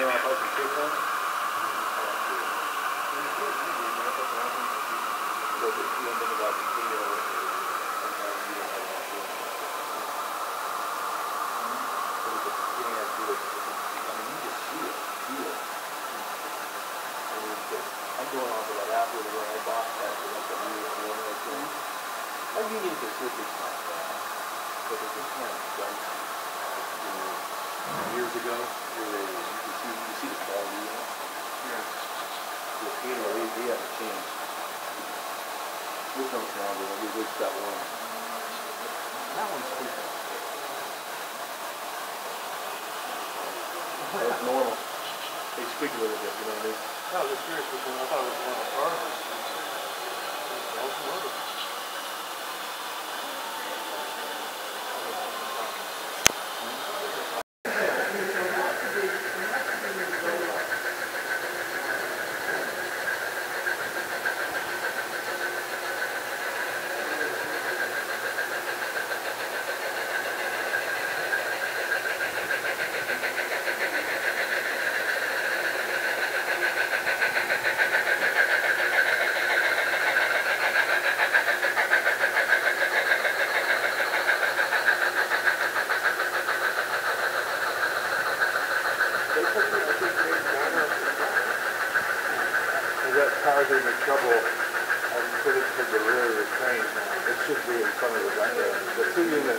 you I'm going off of that Apple where I bought that, like the new one or two. My Union Pacific's not but they're just kind of dicey. Know, years ago, you see, you see the quality in it. Yeah. The Halo, they, they haven't changed. There's no sound it, we just got one. That one's quicker. That's normal. They squeak a little bit, you know what I mean? No, I was just curious because I thought it was one of the cars. Trouble, it to the rear of the train, it should be in front of the, back. the two unit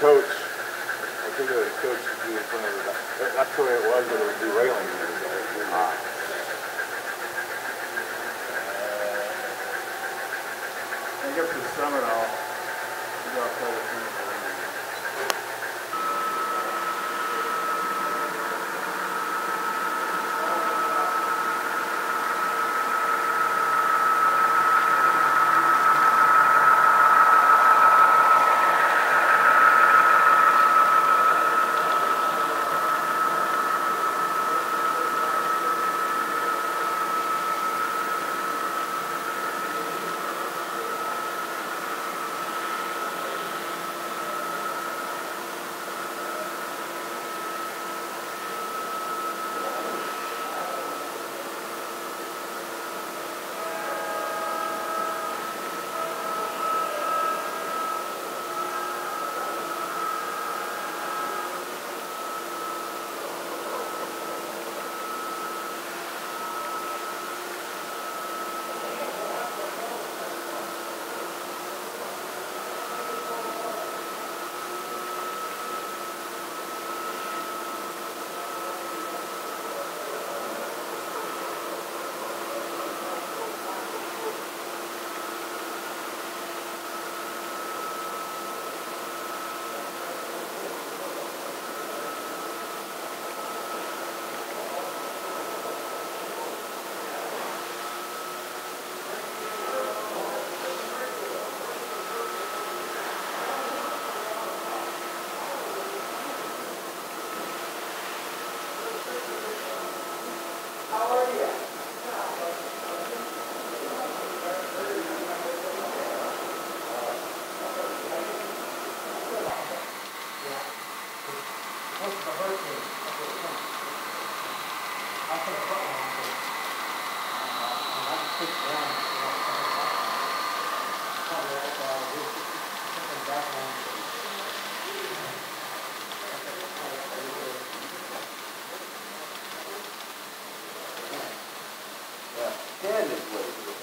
coach, I think the coach should be in front of the, back. That's the way it was, it was derailing. Ah. I guess the summer all, Yeah, ten is what it is.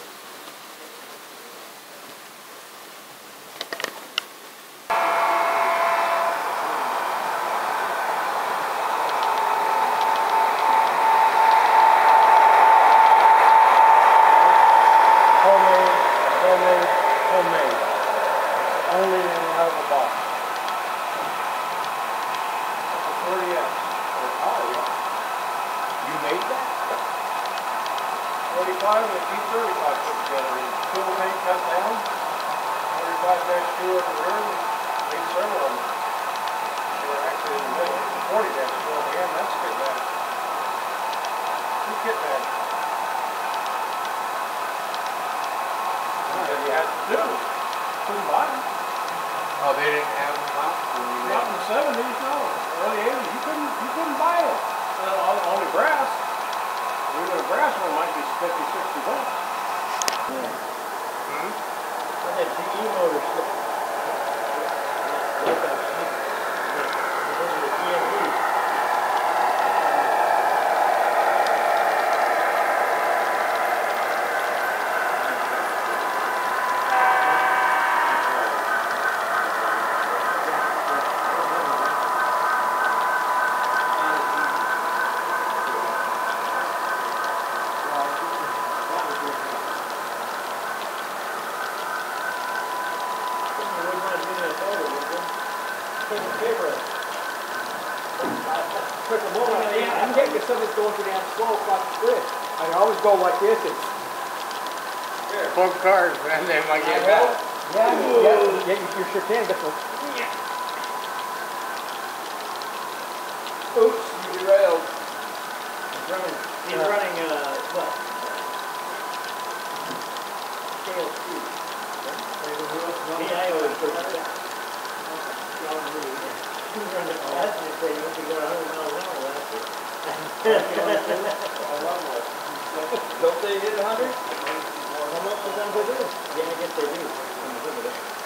Homemade, homemade, homemade. Only in and out of the box. Forty X. Oh, yeah. You made that? Forty-five and a T thirty-five put together, and fuel tank cut down. Forty-five dash two over the rear, made several of them. They were actually in the middle, forty dash two on the end, that's bag. Two kit bags. That's what you had to do. Couldn't buy them. Oh, they didn't have them last Not in the seventies, no, early eighties, you couldn't, you couldn't buy it, on, on the grass. Even the grass one might be fifty, sixty bucks. Yeah. Hmm. That GE motor slip. Like that slip. Those are the EMDs. You wouldn't want to do that photo, would you? Take a camera. Quick, a moment, yeah, I'm getting something's going too damn slow, fuck this. I can always go like this and. Twelve cars, man, they might get I know. Yeah, you- yeah, yeah, you you sure can get some. Oops, you derailed. He's running, he's running, uh, what? Scale two. Yeah, I always put that. He's running fast, and say, you can go a hundred miles an hour last year. Don't they hit a hundred? How much does that do? Yeah, I guess they do.